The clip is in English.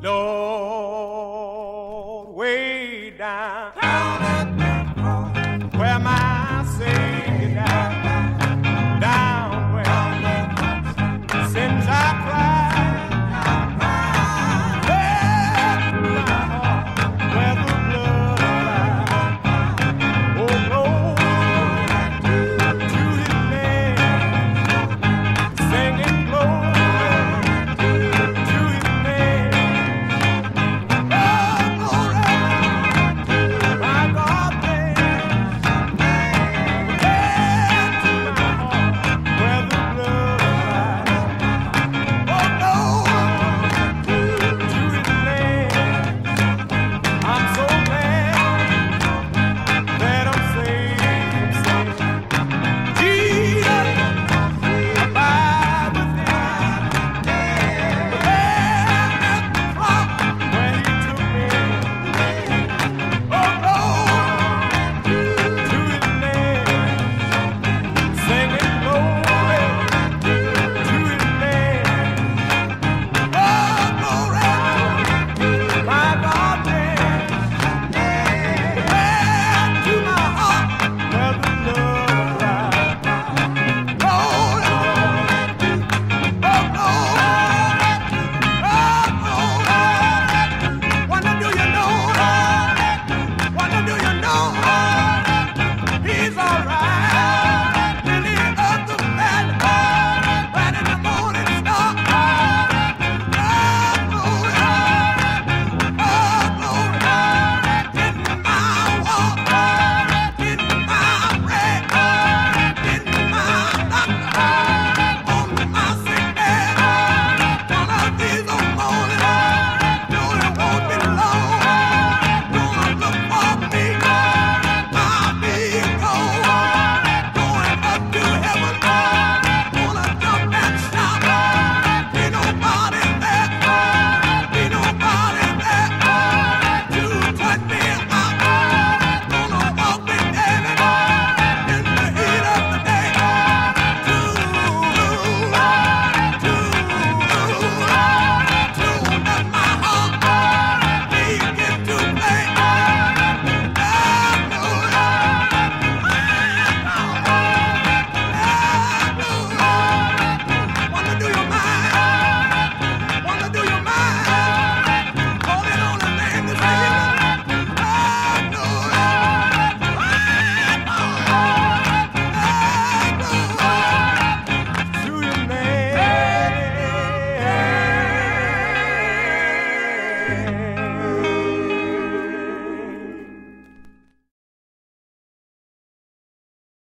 Lord, way down,